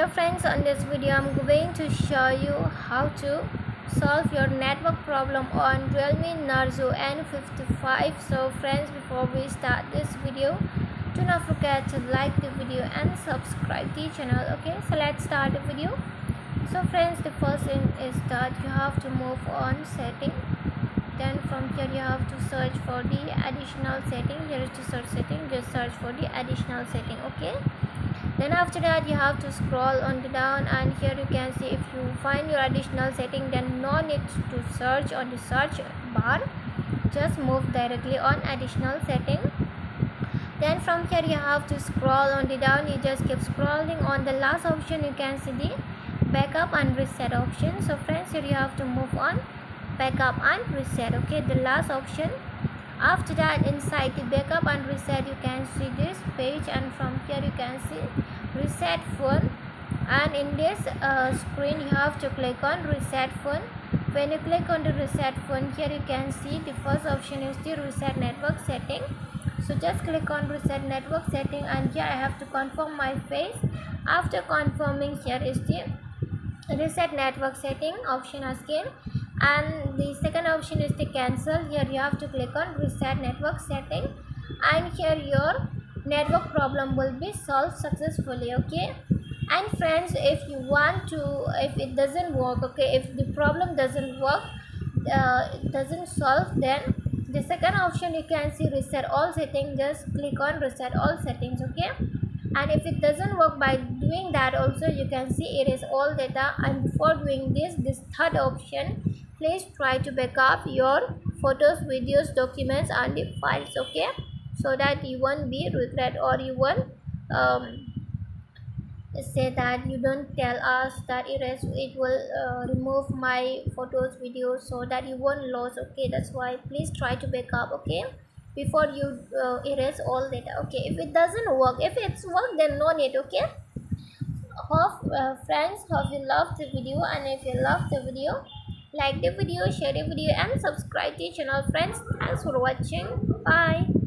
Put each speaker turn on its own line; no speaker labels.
hello friends on this video i'm going to show you how to solve your network problem on realme narzo n55 so friends before we start this video do not forget to like the video and subscribe the channel okay? So let's start the video. So friends the first thing is that you have to move on setting. Then from here you have to search for the additional setting. Here is the search setting just search for the additional setting okay then after that you have to scroll on the down and here you can see if you find your additional setting then no need to search on the search bar. Just move directly on additional setting. Then from here you have to scroll on the down. You just keep scrolling. On the last option you can see the backup and reset option. So friends here you have to move on. Backup and reset. Okay the last option after that inside the backup and reset. You can see this page and from here you can see reset phone. And in this uh, screen you have to click on reset phone. When you click on the reset phone here you can see the first option is the reset network setting. So just click on reset network setting and here i have to confirm my face. After confirming here is the reset network setting option again and the second option is the cancel. Here you have to click on reset network setting. And here your network problem will be solved successfully okay? And friends if you want to if it doesn't work okay? If the problem doesn't work uh, it doesn't solve then the second option you can see reset all settings. Just click on reset all settings okay? And if it doesn't work by doing that also you can see it is all data. And before doing this this third option please try to back up your photos videos documents and the files okay? So that you won't be regret or you won't um, say that you don't tell us that it is it will uh, remove my photos videos so that you won't lose okay? That's why please try to back up okay? Before you uh, erase all data okay? If it doesn't work if it's work then no need okay? Hope uh, friends hope you love the video and if you love the video like the video share the video and subscribe to the channel friends. Thanks for watching. Bye